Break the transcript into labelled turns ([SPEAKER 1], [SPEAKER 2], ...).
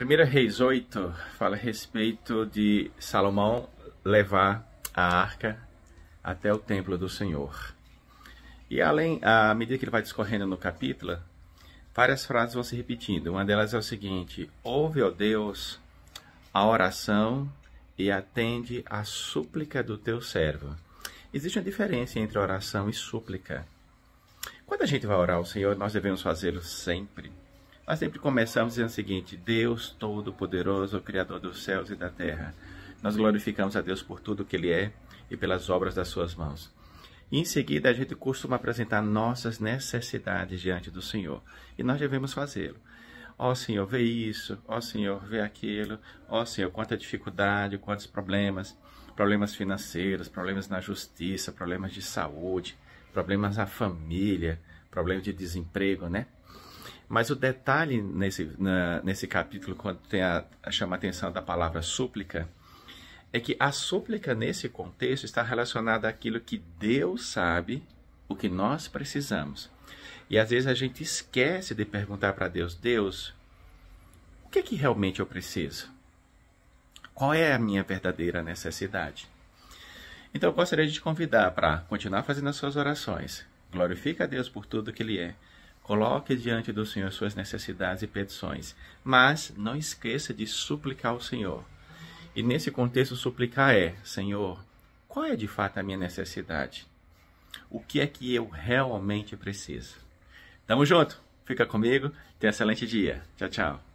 [SPEAKER 1] 1 Reis 8 fala a respeito de Salomão levar a arca até o templo do Senhor. E além, à medida que ele vai discorrendo no capítulo, várias frases vão se repetindo. Uma delas é o seguinte: Ouve, ó Deus, a oração e atende a súplica do teu servo. Existe uma diferença entre oração e súplica. Quando a gente vai orar ao Senhor, nós devemos fazê-lo sempre. Nós sempre começamos dizendo o seguinte: Deus Todo-Poderoso, Criador dos céus e da terra. Nós glorificamos a Deus por tudo que Ele é e pelas obras das Suas mãos. E em seguida, a gente costuma apresentar nossas necessidades diante do Senhor. E nós devemos fazê-lo. Ó oh, Senhor, vê isso. Ó oh, Senhor, vê aquilo. Ó oh, Senhor, quanta dificuldade, quantos problemas. Problemas financeiros, problemas na justiça, problemas de saúde, problemas na família, problemas de desemprego, né? Mas o detalhe nesse, na, nesse capítulo, quando tem a, a, chama a atenção da palavra súplica, é que a súplica nesse contexto está relacionada àquilo que Deus sabe, o que nós precisamos. E às vezes a gente esquece de perguntar para Deus: Deus, o que é que realmente eu preciso? Qual é a minha verdadeira necessidade? Então eu gostaria de te convidar para continuar fazendo as suas orações. Glorifique a Deus por tudo que Ele é. Coloque diante do Senhor suas necessidades e petições. Mas não esqueça de suplicar ao Senhor. E nesse contexto, suplicar é: Senhor, qual é de fato a minha necessidade? O que é que eu realmente preciso? Tamo junto. Fica comigo. Tenha um excelente dia. Tchau, tchau.